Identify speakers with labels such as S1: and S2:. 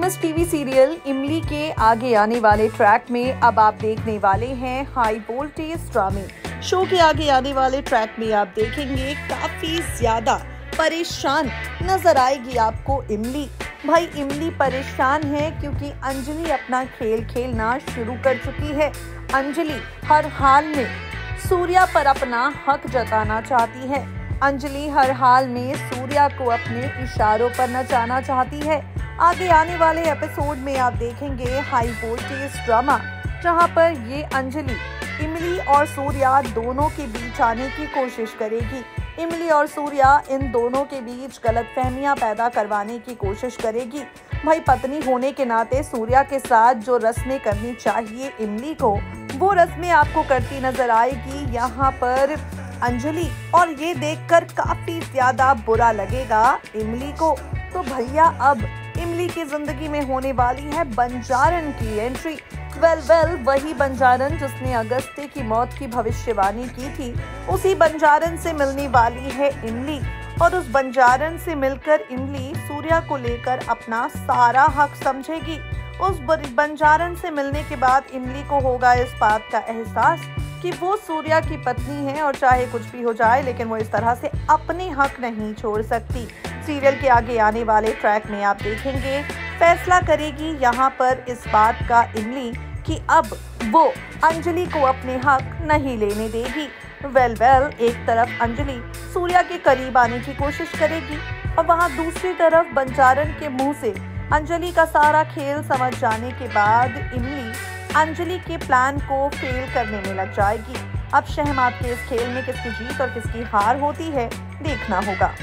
S1: Famous TV serial इमली के आगे आने वाले ट्रैक में अब आप देखने वाले हैं हाई वोल्टेज ड्रामे शो के आगे आने वाले ट्रैक में आप देखेंगे काफ़ी ज़्यादा परेशान नज़र आएगी आपको इमली। भाई, इमली परेशान है क्योंकि अंजलि अपना खेल खेलना शुरू कर चुकी है। अंजलि हर हाल में सूर्या पर अपना हक जताना चाहती है। अंजलि हर हाल में सूर्या को अपने इशारों पर नचाना चाहती है। आगे आने वाले एपिसोड में आप देखेंगे हाई वोल्टेज ड्रामा, जहाँ पर ये अंजलि, इमली और सूर्या दोनों के बीच आने की कोशिश करेगी। इमली और सूर्या इन दोनों के बीच गलत फहमियाँ पैदा करवाने की कोशिश करेगी। भाई पत्नी होने के नाते सूर्या के साथ जो रस्में करनी चाहिए इमली को, वो रस्में आपको करती नज़र आएगी। यहाँ पर अंजलि, और ये देखकर काफ़ी ज़्यादा बुरा लगेगा इमली को। तो भैया, अब इमली की ज़िंदगी में होने वाली है बंजारन की एंट्री वेल वेल वही बंजारन जिसने अगस्त्य की मौत की भविष्यवाणी की थी, उसी बंजारन से मिलने वाली है इमली. और उस बंजारन से मिलकर इमली सूर्या को लेकर अपना सारा हक समझेगी. उस बंजारन से मिलने के बाद इमली को होगा इस बात का एहसास कि वो सूर्या की पत्नी है और चाहे कुछ भी हो जाए, लेकिन वो इस तरह से अपने हक नहीं छोड़ सकती. सीरियल के आगे आने वाले ट्रैक में आप देखेंगे, फैसला करेगी यहाँ पर इस बात का इमली कि अब वो अंजलि को अपने हक नहीं लेने देगी। वेल वेल एक तरफ़ अंजलि सूर्या के करीब आने की कोशिश करेगी और वहाँ दूसरी तरफ़ बंजारन के मुँह से अंजलि का सारा खेल समझ जाने के बाद इमली अंजलि के प्लान को फेल करने में लग जाएगी। अब शहमाद के इस खेल में किसकी जीत और किसकी हार होती है, देखना होगा।